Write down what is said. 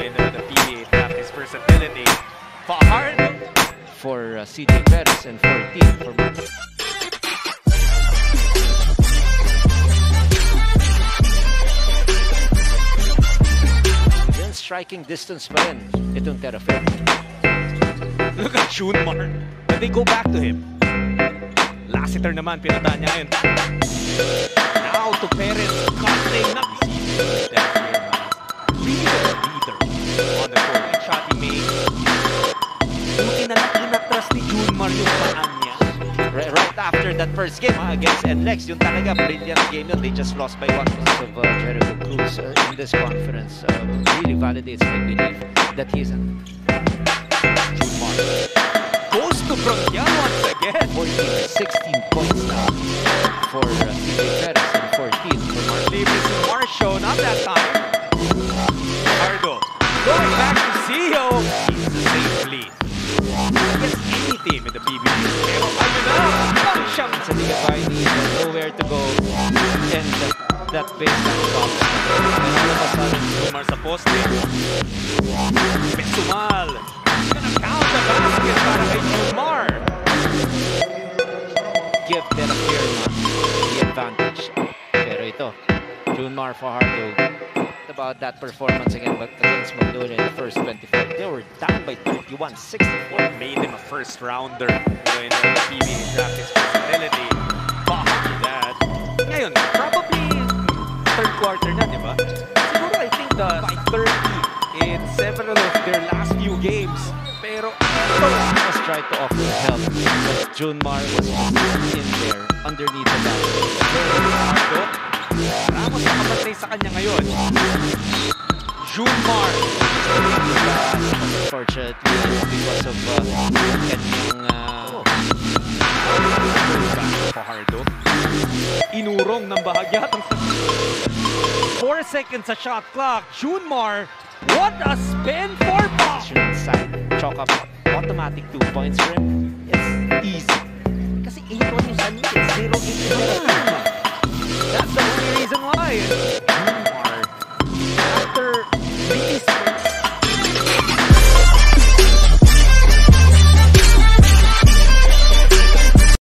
in the, the PBA draft, his versatility. Fajardo. For uh, CJ Perez and 14 for Then striking distance pa rin itong Terrafed. Look at June Mar. When they go back to him. Lassiter naman, pinata niya ngayon. The court. Each shot he made. Buti na lang inatras ni June Mar yung paan niya. Right, right after that first game ah, against NLEX, yun talaga brilliant game yun. They just lost by one because of uh, Jericho Cruz uh, in this conference. Uh, really validates my belief that he's an June Mar. Goes to Bronquian once again. 14, 16 points now for uh, CJ Perez and 14 for Mark Libres and Marcio, not that time. Against any team in the PBA. Pero ayun na, Liga nowhere to go and that, that baseline stop. And all of a sudden, Sumar sa poste. Besumal. Gonna count the basket para kay Sumar. give Terrafirma the advantage. Pero ito, June Mar Fajardo, about that performance again but against Magnolia in the first 24. They were down by 31, 64. Made him a first rounder in the PBA draft. His versatility. Behind that. Ngayon, probably third quarter na, di ba? Siguro I think the by 30 in several of their last few games. Pero was tried to offer help, but June Mar was in there underneath the basket. Sa kanya ngayon. Junmar. Unfortunately, because of uh, kanyang uh, Fajardo. Inurong ng bahagyatang sa... 4 seconds sa shot clock. Junmar, what a spin for Bob! position side, chalk up automatic two points for him. It's easy. Kasi 8 on yung Sanic, 0